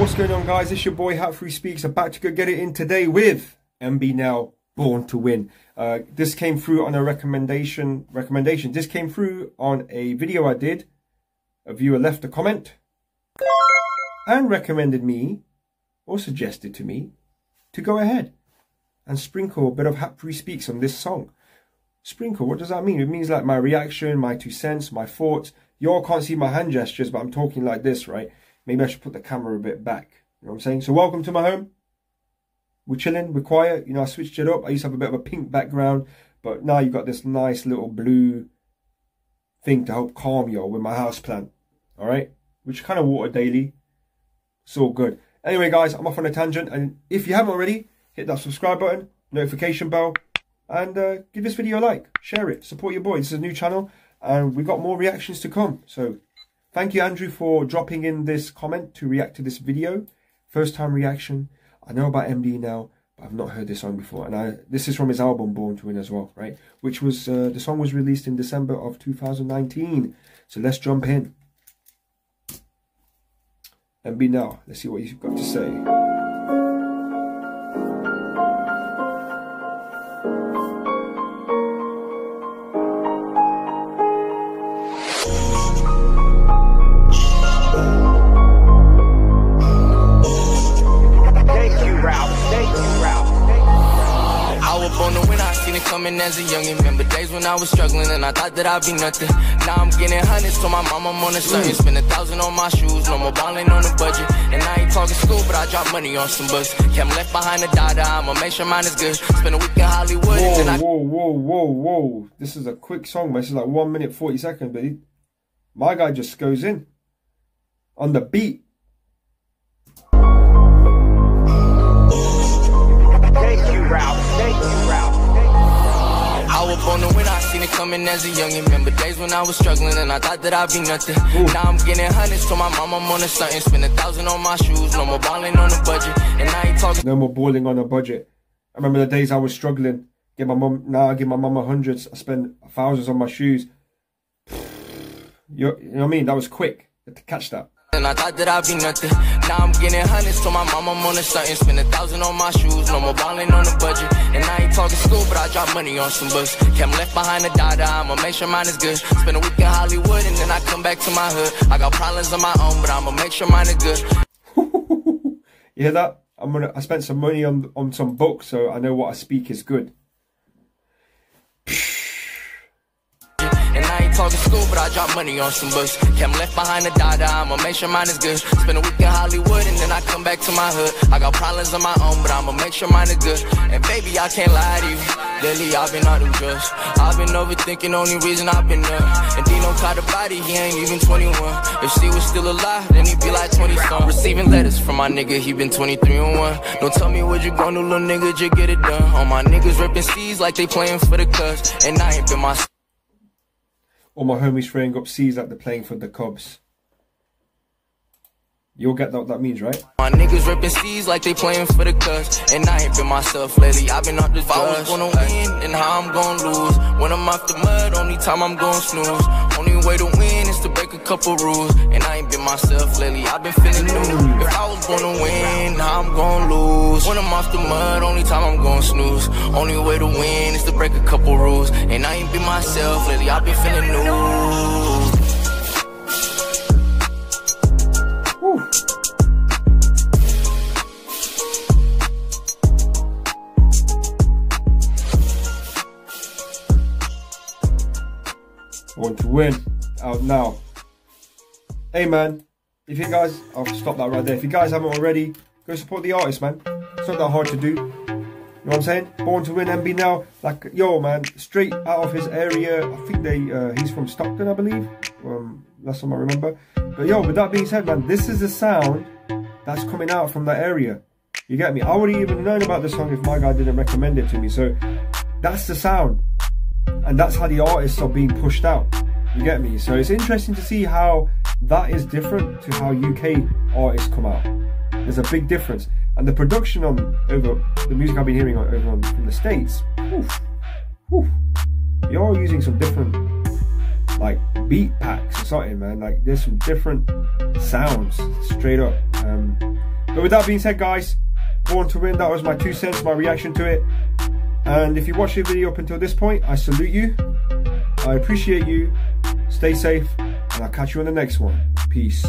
What's going on guys? It's your boy Hap3speakz. About to go get it in today with MB Nel Born to Win. Uh, this came through on a recommendation. Recommendation. This came through on a video I did. A viewer left a comment and recommended me or suggested to me to go ahead and sprinkle a bit of Hap3speakz on this song. Sprinkle, what does that mean? It means like my reaction, my two cents, my thoughts. You all can't see my hand gestures, but I'm talking like this, right? Maybe I should put the camera a bit back. You know what I'm saying? So welcome to my home. We're chilling, we're quiet. You know, I switched it up. I used to have a bit of a pink background, but now you've got this nice little blue thing to help calm you with my house plant. All right? Which kind of water daily. It's all good. Anyway, guys, I'm off on a tangent. And if you haven't already, hit that subscribe button, notification bell, and uh, give this video a like. Share it. Support your boy. This is a new channel, and we've got more reactions to come. So Thank you, Andrew, for dropping in this comment to react to this video. First time reaction. I know about MB Nel, but I've not heard this song before. And I this is from his album Born to Win as well, right? Which was, uh, the song was released in December of 2019. So let's jump in. MB Nel, let's see what you've got to say. Coming as a youngin'. Remember days when I was struggling and I thought that I'd be nothing. Now I'm getting hundreds, to my mom I'm on a certain. Spend a thousand on my shoes, no more ballin' on the budget. And I ain't talking school, but I drop money on some books. Kept left behind the dada, I'ma make sure mine is good. Spend a week in Hollywood. Whoa, I whoa, whoa, whoa, whoa. This is a quick song, but This is like one minute, 40 seconds, but he, my guy just goes in on the beat. Coming as a youngin'. Remember days when I was struggling and I thought that I'd be nothing. Ooh. Now I'm getting hundreds, told my mom I'm on a something. Spend a thousand on my shoes, no more balling on a budget. And I ain't talking. No more balling on a budget. I remember the days I was struggling. Get my mom now I give my mom hundreds. I spend thousands on my shoes. You know what I mean? That was quick to catch that. And I thought that I'd be nothing. Now I'm getting hundreds, to my mom I'm on a something. Spend a thousand on my shoes, no more balling on the budget. And I ain't talking school, but I drop money on some books. Kept left behind the dada, I'ma make sure mine is good. Spend a week in Hollywood, and then I come back to my hood. I got problems of my own, but I'ma make sure mine is good. you hear that? I'm gonna. I spent some money on on some books, so I know what I speak is good. Talking school, but I drop money on some books. Cam left behind the dada, I'ma make sure mine is good. Spend a week in Hollywood and then I come back to my hood. I got problems of my own, but I'ma make sure mine is good. And baby, I can't lie to you. Lately, I've been out of drugs. I've been overthinking, only reason I've been up. And Dino caught a body, he ain't even 21. If she was still alive, then he'd be like 20 some. Receiving letters from my nigga, he been 23 and 1. Don't tell me what you gon' do, little nigga, just get it done. All my niggas ripping C's like they playing for the Cubs. And I ain't been my all my homies throwing up C's like they're playing for the Cubs. You'll get what that means, right? My niggas ripping C's like they playing for the cuz. And I ain't been myself lately. I've been off the drugs. I was gonna win, and how I'm gonna lose. When I'm off the mud, only time I'm gonna snooze. Only way to win is to break a couple rules. And I ain't been myself lately. I've been feeling new. If I was gonna win, how I'm gonna lose. When I'm off the mud, only time I'm gonna snooze. Only way to win is to break a couple rules. And I ain't been myself lately. I've been feeling new. Want to win out now. Hey man, if you guys, I'll stop that right there. If you guys haven't already, go support the artist, man. It's not that hard to do. You know what I'm saying? Born to win MB Nel. Like, yo, man, straight out of his area. I think they, uh, he's from Stockton, I believe. Um, last time I remember. But yo, with that being said, man, this is the sound that's coming out from that area. You get me? I wouldn't even known about this song if my guy didn't recommend it to me. So that's the sound. And that's how the artists are being pushed out. You get me? So it's interesting to see how that is different to how UK artists come out. There's a big difference. And the production on over the music I've been hearing over on, from the States, oof, oof, you're using some different like beat packs or something, man. Like there's some different sounds straight up. Um, But with that being said, guys, Born to Win, that was my two cents, my reaction to it. And if you watched the video up until this point, I salute you. I appreciate you. Stay safe, and I'll catch you on the next one. Peace.